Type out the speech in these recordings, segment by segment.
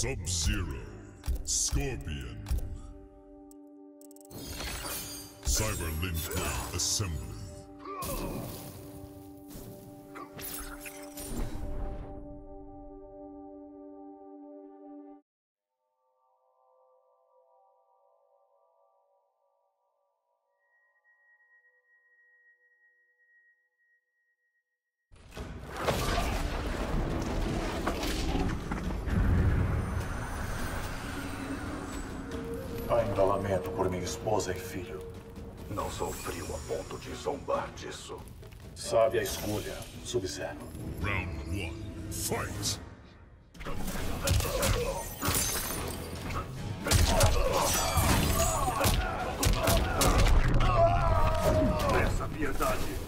Sub-Zero. Scorpion. Cyber Lin Assembly. Ainda lamento por minha esposa e filho. Não sou frio a ponto de zombar disso. Sabe a escolha, Sub-Zero. Round one. Fight! Essa piedade.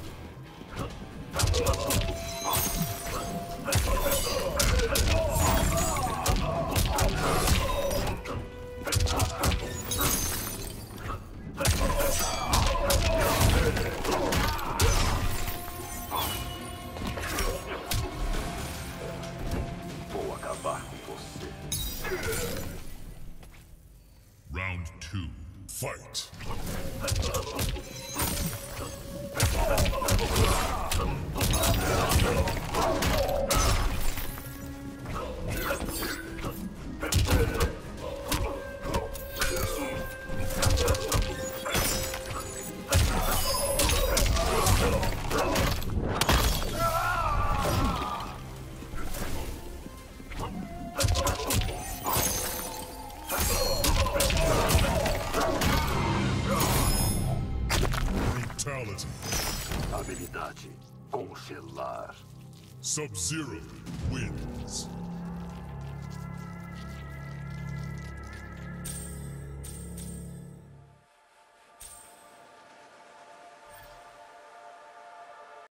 Round two. Fight! Habilidade congelar. Sub-Zero wins.